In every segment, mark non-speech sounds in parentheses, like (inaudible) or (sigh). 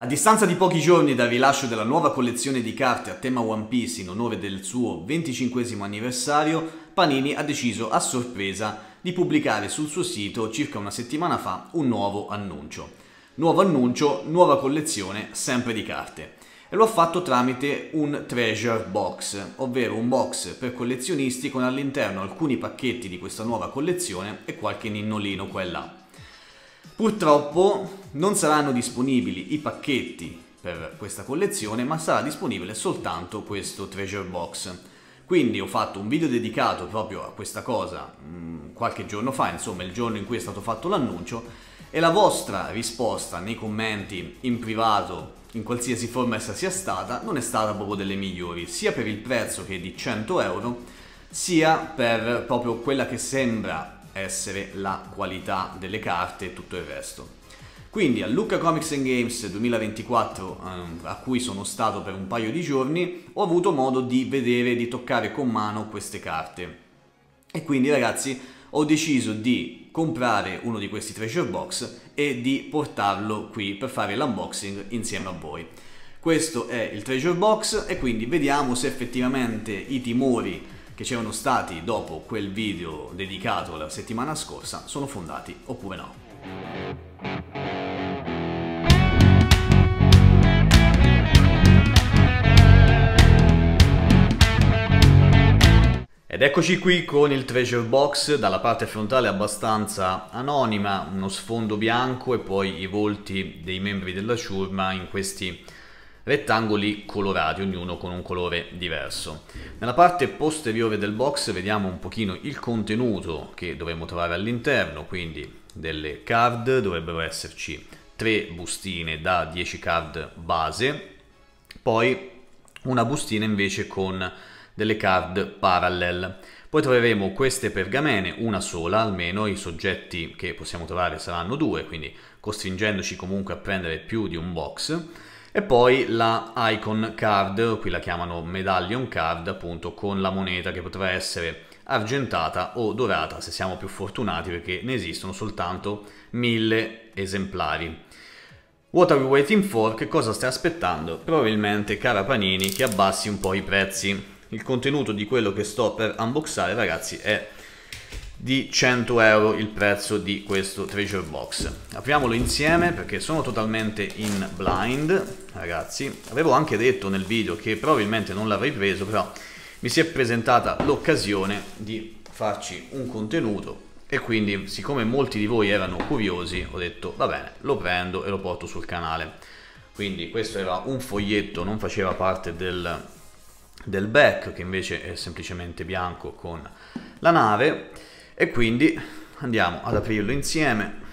A distanza di pochi giorni dal rilascio della nuova collezione di carte a tema One Piece in onore del suo 25 anniversario, Panini ha deciso a sorpresa di pubblicare sul suo sito circa una settimana fa un nuovo annuncio. Nuovo annuncio, nuova collezione, sempre di carte. E lo ha fatto tramite un treasure box, ovvero un box per collezionisti con all'interno alcuni pacchetti di questa nuova collezione e qualche ninnolino qua e là. Purtroppo non saranno disponibili i pacchetti per questa collezione, ma sarà disponibile soltanto questo treasure box. Quindi ho fatto un video dedicato proprio a questa cosa mh, mm, qualche giorno fa, insomma il giorno in cui è stato fatto l'annuncio, e la vostra risposta nei commenti in privato, in qualsiasi forma essa sia stata, non è stata proprio delle migliori, sia per il prezzo che è di 100 euro, sia per proprio quella che sembra essere la qualità delle carte e tutto il resto. Quindi a Lucca Comics and Games 2024, ehm, a cui sono stato per un paio di giorni, ho avuto modo di vedere di toccare con mano queste carte. E quindi ragazzi ho deciso di comprare uno di questi treasure box e di portarlo qui per fare l'unboxing insieme a voi. Questo è il treasure box e quindi vediamo se effettivamente i timori che c'erano stati dopo quel video dedicato la settimana scorsa sono fondati oppure no. Ed eccoci qui con il treasure box, dalla parte frontale abbastanza anonima, uno sfondo bianco e poi i volti dei membri della ciurma in questi rettangoli colorati, ognuno con un colore diverso. Nella parte posteriore del box vediamo un pochino il contenuto che dovremmo trovare all'interno, quindi delle card, dovrebbero esserci tre bustine da 10 card base, poi una bustina invece con delle card parallel. Poi troveremo queste pergamene, una sola almeno, i soggetti che possiamo trovare saranno due, quindi costringendoci comunque a prendere più di un box. E poi la icon card, qui la chiamano medallion card, appunto con la moneta che potrà essere argentata o dorata se siamo più fortunati perché ne esistono soltanto mille esemplari. What are we waiting for? Che cosa stai aspettando? Probabilmente, cara Panini, che abbassi un po' i prezzi. Il contenuto di quello che sto per unboxare, ragazzi, è di 100 euro il prezzo di questo treasure box. Apriamolo insieme perché sono totalmente in blind ragazzi. Avevo anche detto nel video che probabilmente non l'avrei preso però mi si è presentata l'occasione di farci un contenuto e quindi siccome molti di voi erano curiosi ho detto va bene lo prendo e lo porto sul canale. Quindi questo era un foglietto non faceva parte del, del back che invece è semplicemente bianco con la nave e quindi andiamo ad aprirlo insieme.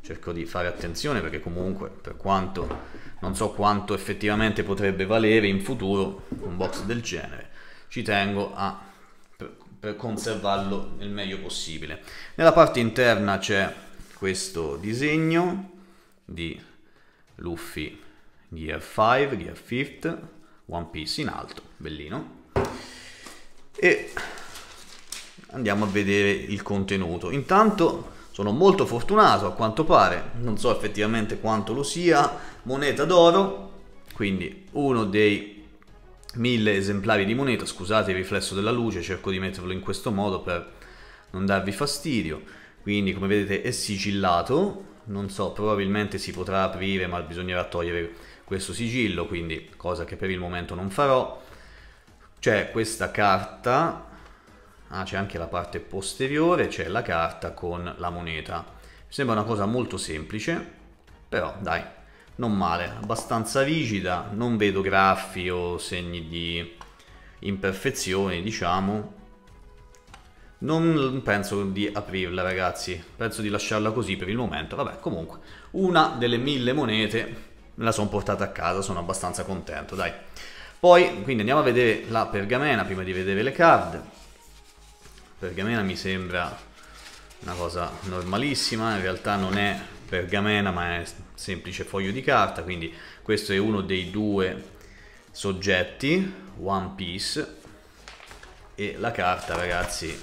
Cerco di fare attenzione perché comunque per quanto non so quanto effettivamente potrebbe valere in futuro un box del genere ci tengo a per, conservarlo il meglio possibile. Nella parte interna c'è questo disegno di Luffy Gear 5 Gear 5 One Piece in alto bellino. E andiamo a vedere il contenuto. Intanto sono molto fortunato a quanto pare, non so effettivamente quanto lo sia, moneta d'oro, quindi uno dei mille esemplari di moneta, scusate il riflesso della luce, cerco di metterlo in questo modo per non darvi fastidio, quindi come vedete è sigillato, non so, probabilmente si potrà aprire ma bisognerà togliere questo sigillo, quindi cosa che per il momento non farò. C'è questa carta ah, c'è anche la parte posteriore, c'è la carta con la moneta. Mi sembra una cosa molto semplice, però dai, non male, abbastanza rigida, non vedo graffi o segni di imperfezioni, diciamo. Non penso di aprirla, ragazzi. Penso di lasciarla così per il momento. Vabbè, comunque, una delle mille monete me la sono portata a casa, sono abbastanza contento, dai. Poi, quindi andiamo a vedere la pergamena prima di vedere le card pergamena mi sembra una cosa normalissima, in realtà non è pergamena ma è semplice foglio di carta, quindi questo è uno dei due soggetti, One Piece, e la carta ragazzi,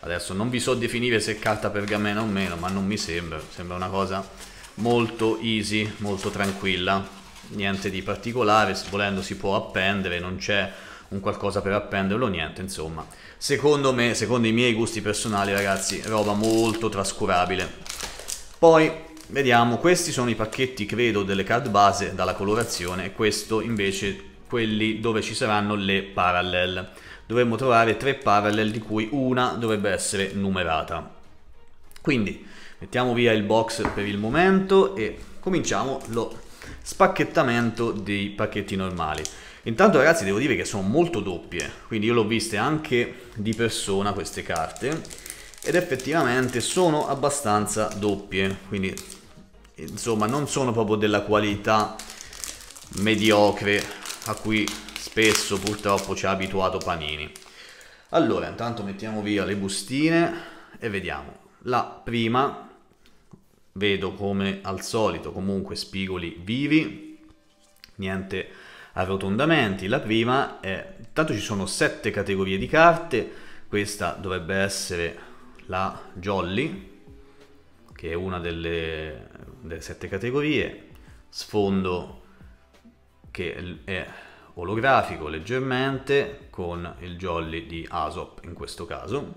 adesso non vi so definire se è carta pergamena o meno, ma non mi sembra, sembra una cosa molto easy, molto tranquilla, niente di particolare, volendo si può appendere, non c'è un qualcosa per appenderlo, niente, insomma. Secondo me, secondo i miei gusti personali, ragazzi, roba molto trascurabile. Poi, vediamo, questi sono i pacchetti, credo, delle card base dalla colorazione, e questo invece quelli dove ci saranno le parallel. Dovremmo trovare tre parallel di cui una dovrebbe essere numerata. Quindi, mettiamo via il box per il momento e cominciamo lo spacchettamento dei pacchetti normali. Intanto ragazzi devo dire che sono molto doppie, quindi io l'ho viste anche di persona queste carte ed effettivamente sono abbastanza doppie, quindi insomma non sono proprio della qualità mediocre a cui spesso purtroppo ci ha abituato Panini. Allora, intanto mettiamo via le bustine e vediamo. La prima, vedo come al solito comunque spigoli vivi, niente arrotondamenti. La prima è, tanto ci sono sette categorie di carte, questa dovrebbe essere la Jolly, che è una delle, delle sette categorie, sfondo che è olografico leggermente con il jolly di Aesop in questo caso.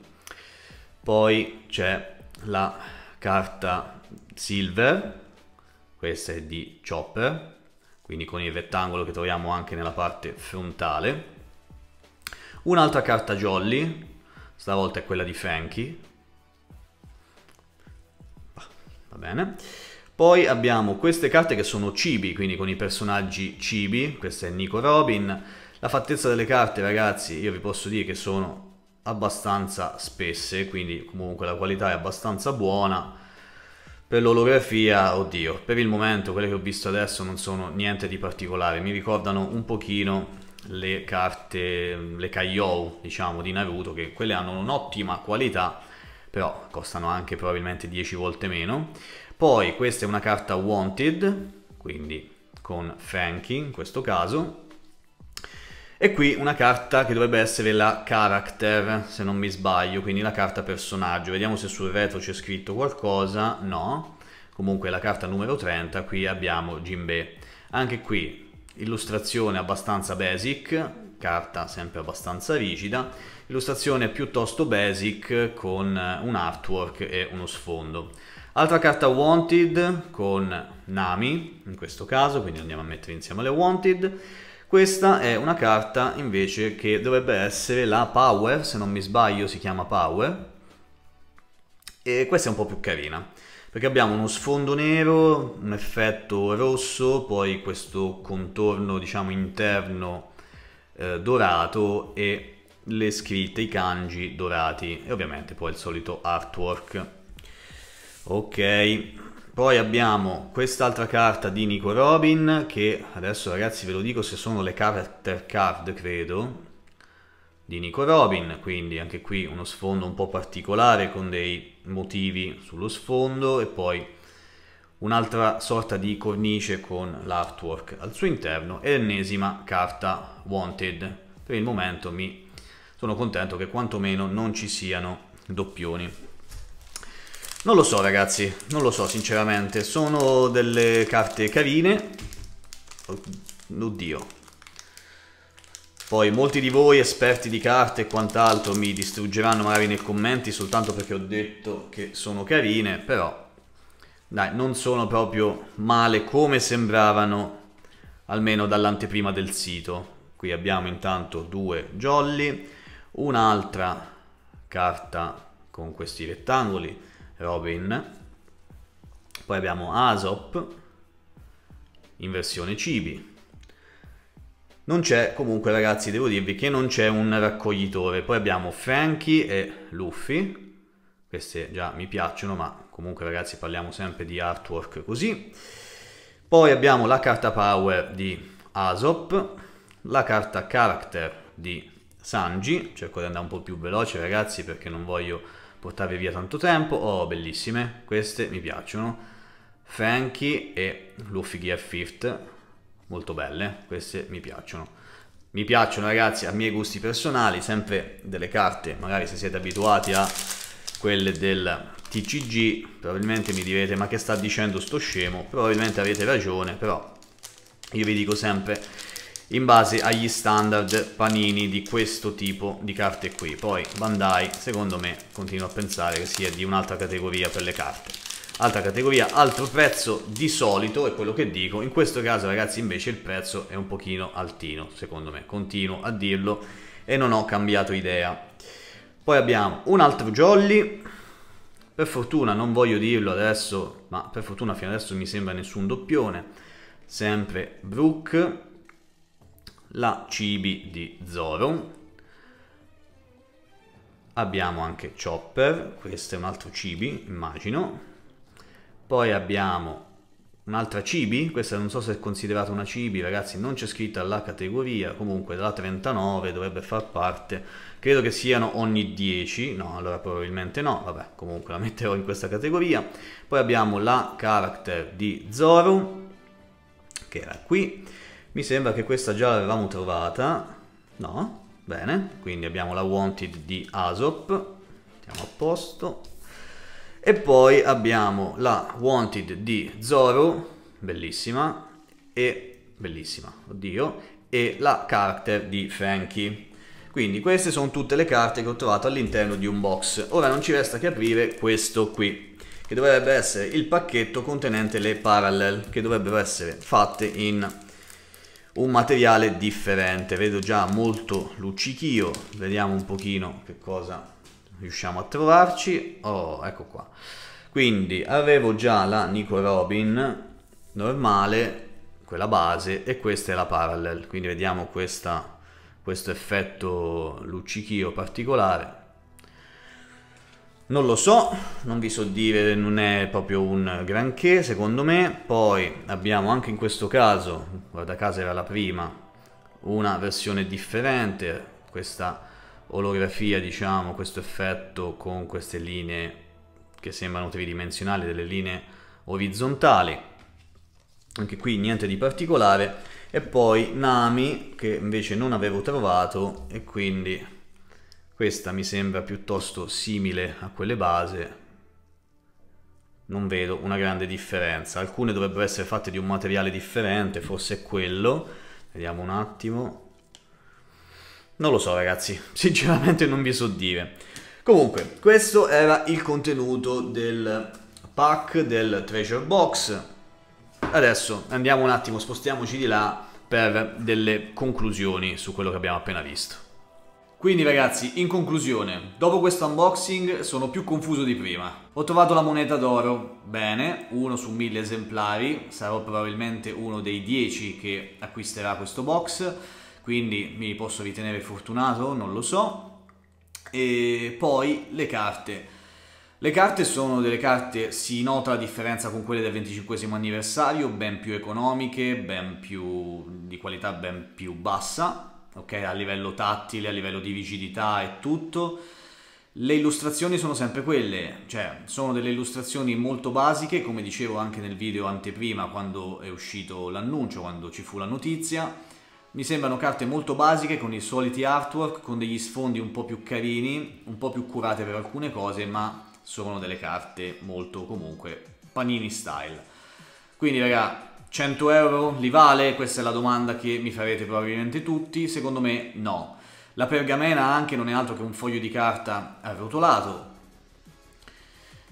Poi c'è la carta silver questa è di Chopper quindi con il rettangolo che troviamo anche nella parte frontale. Un'altra carta Jolly, stavolta è quella di Frankie. Va bene. Poi abbiamo queste carte che sono cibi, quindi con i personaggi cibi, questa è Nico Robin. La fattezza delle carte, ragazzi, io vi posso dire che sono abbastanza spesse, quindi comunque la qualità è abbastanza buona per l'olografia, oddio, per il momento quelle che ho visto adesso non sono niente di particolare, mi ricordano un pochino le carte, le Kaiyou, diciamo, di Naruto, che quelle hanno un'ottima qualità, però costano anche probabilmente 10 volte meno. Poi questa è una carta Wanted, quindi con Frankie in questo caso, e qui una carta che dovrebbe essere la character, se non mi sbaglio, quindi la carta personaggio. Vediamo se sul retro c'è scritto qualcosa. No. Comunque la carta numero 30, qui abbiamo Jinbe. Anche qui illustrazione abbastanza basic, carta sempre abbastanza rigida, illustrazione piuttosto basic con un artwork e uno sfondo. Altra carta Wanted con Nami, in questo caso, quindi andiamo a mettere insieme le Wanted. Questa è una carta invece che dovrebbe essere la Power, se non mi sbaglio si chiama Power, e questa è un po' più carina, perché abbiamo uno sfondo nero, un effetto rosso, poi questo contorno diciamo interno eh, dorato e le scritte, i kanji dorati e ovviamente poi il solito artwork. Ok, poi abbiamo quest'altra carta di Nico Robin, che adesso ragazzi ve lo dico se sono le character card, credo, di Nico Robin, quindi anche qui uno sfondo un po' particolare con dei motivi sullo sfondo e poi un'altra sorta di cornice con l'artwork al suo interno e l'ennesima carta Wanted. Per il momento mi sono contento che quantomeno non ci siano doppioni. Non lo so ragazzi, non lo so sinceramente, sono delle carte carine, oddio. Poi molti di voi esperti di carte e quant'altro mi distruggeranno magari nei commenti soltanto perché ho detto che sono carine, però dai, non sono proprio male come sembravano almeno dall'anteprima del sito. Qui abbiamo intanto due jolly, un'altra carta con questi rettangoli, Robin. Poi abbiamo Aesop in versione cibi. Non c'è, comunque ragazzi, devo dirvi che non c'è un raccoglitore. Poi abbiamo Frankie e Luffy. Queste già mi piacciono, ma comunque ragazzi parliamo sempre di artwork così. Poi abbiamo la carta Power di Aesop, la carta Character di Sanji. Cerco di andare un po' più veloce ragazzi perché non voglio portarvi via tanto tempo. Oh, bellissime, queste mi piacciono. Frankie e Luffy Gear Fifth, molto belle, queste mi piacciono. Mi piacciono ragazzi a miei gusti personali, sempre delle carte, magari se siete abituati a quelle del TCG, probabilmente mi direte ma che sta dicendo sto scemo, probabilmente avete ragione, però io vi dico sempre in base agli standard panini di questo tipo di carte qui. Poi Bandai, secondo me, continuo a pensare che sia di un'altra categoria per le carte. Altra categoria, altro prezzo di solito, è quello che dico. In questo caso, ragazzi, invece il prezzo è un pochino altino, secondo me. Continuo a dirlo e non ho cambiato idea. Poi abbiamo un altro Jolly. Per fortuna, non voglio dirlo adesso, ma per fortuna fino adesso mi sembra nessun doppione. Sempre Brook la Cibi di Zoro. Abbiamo anche Chopper, questo è un altro Cibi, immagino. Poi abbiamo un'altra Cibi, questa non so se è considerata una Cibi, ragazzi, non c'è scritta la categoria, comunque la 39 dovrebbe far parte, credo che siano ogni 10, no, allora probabilmente no, vabbè, comunque la metterò in questa categoria. Poi abbiamo la character di Zoro, che era qui, mi sembra che questa già l'avevamo trovata. No? Bene. Quindi abbiamo la Wanted di Asop. Mettiamo a posto. E poi abbiamo la Wanted di Zoro. Bellissima. E... Bellissima, oddio. E la Character di Frankie. Quindi queste sono tutte le carte che ho trovato all'interno di un box. Ora non ci resta che aprire questo qui, che dovrebbe essere il pacchetto contenente le parallel, che dovrebbero essere fatte in un materiale differente. Vedo già molto luccichio. Vediamo un pochino che cosa riusciamo a trovarci. Oh ecco qua. Quindi avevo già la Nico Robin normale quella base e questa è la parallel. Quindi vediamo questa, questo effetto luccichio particolare non lo so, non vi so dire, non è proprio un granché secondo me. Poi abbiamo anche in questo caso, guarda caso era la prima, una versione differente, questa olografia diciamo, questo effetto con queste linee che sembrano tridimensionali, delle linee orizzontali. Anche qui niente di particolare. E poi Nami che invece non avevo trovato e quindi questa mi sembra piuttosto simile a quelle base. Non vedo una grande differenza. Alcune dovrebbero essere fatte di un materiale differente, forse è quello. Vediamo un attimo. Non lo so ragazzi, (laughs) sinceramente non vi so dire. Comunque, questo era il contenuto del pack del treasure box. Adesso andiamo un attimo, spostiamoci di là per delle conclusioni su quello che abbiamo appena visto. Quindi ragazzi, in conclusione, dopo questo unboxing sono più confuso di prima. Ho trovato la moneta d'oro, bene, uno su mille esemplari, sarò probabilmente uno dei dieci che acquisterà questo box, quindi mi posso ritenere fortunato, non lo so. E poi le carte. Le carte sono delle carte, si nota la differenza con quelle del 25 anniversario, ben più economiche, ben più di qualità ben più bassa, ok? A livello tattile, a livello di rigidità e tutto. Le illustrazioni sono sempre quelle, cioè sono delle illustrazioni molto basiche, come dicevo anche nel video anteprima quando è uscito l'annuncio, quando ci fu la notizia. Mi sembrano carte molto basiche con i soliti artwork, con degli sfondi un po' più carini, un po' più curate per alcune cose, ma sono delle carte molto comunque panini style. Quindi raga, 100 euro li vale? Questa è la domanda che mi farete probabilmente tutti. Secondo me no. La pergamena anche non è altro che un foglio di carta arrotolato.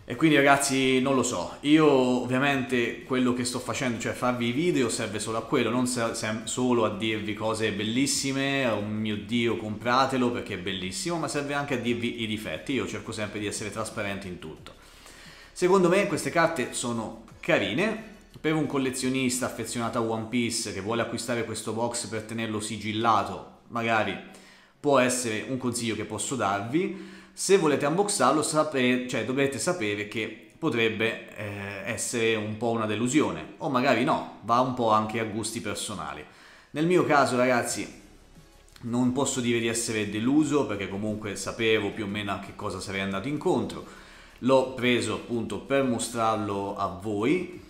E quindi ragazzi non lo so, io ovviamente quello che sto facendo, cioè farvi i video serve solo a quello, non solo a dirvi cose bellissime, oh mio dio compratelo perché è bellissimo, ma serve anche a dirvi i difetti, io cerco sempre di essere trasparente in tutto. Secondo me queste carte sono carine, per un collezionista affezionato a One Piece che vuole acquistare questo box per tenerlo sigillato, magari può essere un consiglio che posso darvi. Se volete unboxarlo, sapere, cioè, dovete sapere che potrebbe eh, essere un po' una delusione, o magari no, va un po' anche a gusti personali. Nel mio caso, ragazzi, non posso dire di essere deluso perché comunque sapevo più o meno a che cosa sarei andato incontro. L'ho preso appunto per mostrarlo a voi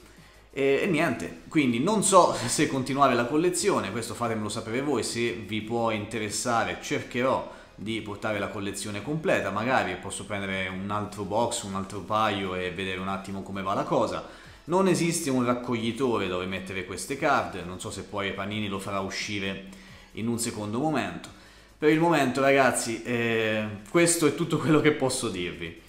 e, e, niente, quindi non so (laughs) se continuare la collezione, questo fatemelo sapere voi, se vi può interessare cercherò di portare la collezione completa, magari posso prendere un altro box, un altro paio e vedere un attimo come va la cosa. Non esiste un raccoglitore dove mettere queste card, non so se poi Panini lo farà uscire in un secondo momento. Per il momento ragazzi eh, questo è tutto quello che posso dirvi.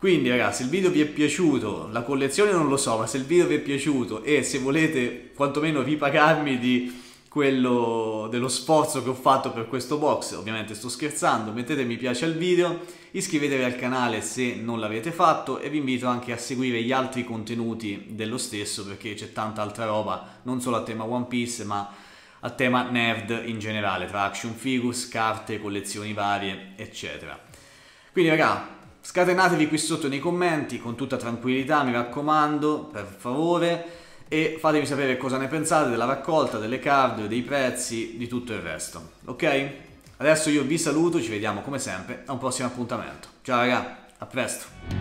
Quindi ragazzi il video vi è piaciuto, la collezione non lo so, ma se il video vi è piaciuto e se volete quantomeno ripagarmi di quello dello sforzo che ho fatto per questo box, ovviamente sto scherzando, mettete mi piace al video, iscrivetevi al canale se non l'avete fatto e vi invito anche a seguire gli altri contenuti dello stesso perché c'è tanta altra roba, non solo a tema One Piece ma a tema nerd in generale, tra action figures, carte, collezioni varie, eccetera. Quindi raga, scatenatevi qui sotto nei commenti con tutta tranquillità, mi raccomando, per favore e fatemi sapere cosa ne pensate della raccolta, delle card, dei prezzi, di tutto il resto. Ok? Adesso io vi saluto, ci vediamo come sempre a un prossimo appuntamento. Ciao raga, a presto!